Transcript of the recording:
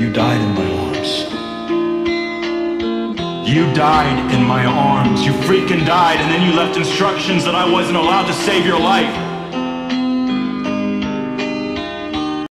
You died in my arms. You died in my arms. You freaking died, and then you left instructions that I wasn't allowed to save your life.